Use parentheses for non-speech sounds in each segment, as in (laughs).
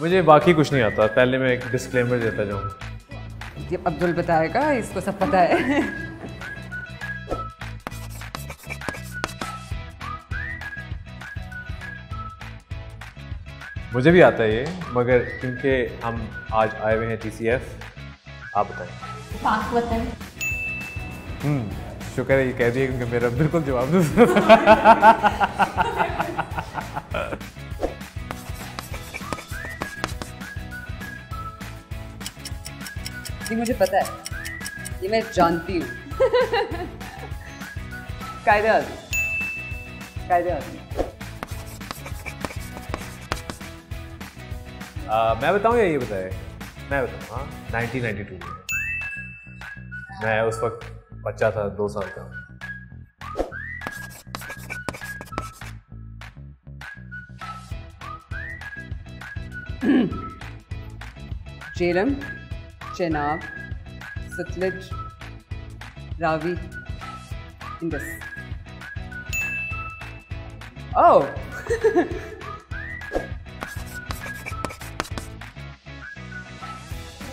मुझे बाकी कुछ नहीं आता। पहले मैं एक डिस्क्लेमर देता जाऊँ। ये अब्दुल बताएगा इसको सब पता है। मुझे भी आता है ये मगर क्योंकि हम आज आए हुए हैं टी सी एफ़ आप बताएँ। पाक वतन। हम्म। शुक्र है ये कह दिया क्योंकि मेरा बिल्कुल जवाब नहीं ये मुझे पता है। ये मैं जानती हूँ। कायदे आदमी। कायदे आदमी। आ, मैं बताऊँ या ये बताए? मैं बताऊँ हाँ? 1992 में। मैं उस वक्त बच्चा था दो साल का। झेलम चेनाब सतलज रावी इंडस ओह! (laughs)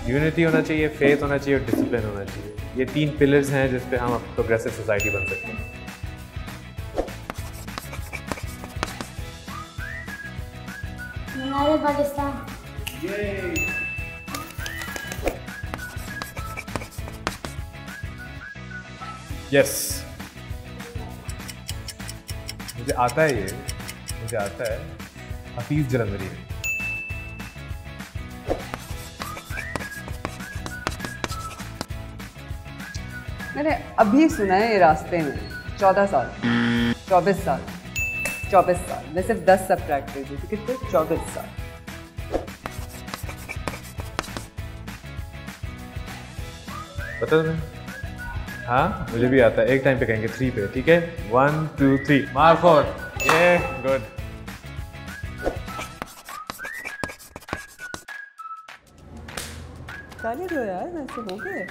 यूनिटी होना चाहिए फेथ होना चाहिए और डिसिप्लिन होना चाहिए। ये तीन पिलर्स हैं जिस पे हम प्रोग्रेसिव सोसाइटी बन सकते हैं। पाकिस्तान। यस मुझे आता है ये मुझे आता है। हफीज जलंधरी मैंने अभी सुना है ये रास्ते में। चौदह साल। चौबीस साल। चौबीस साल। मैं सिर्फ़ दस सब ट्रैक कर थी कितने चौबीस साल। पता तुम्हें हाँ मुझे भी आता है। एक टाइम पे कहेंगे थ्री पे ठीक है? वन टू थ्री मार फोर ये गुड ताली दो यार वैसे हो गए।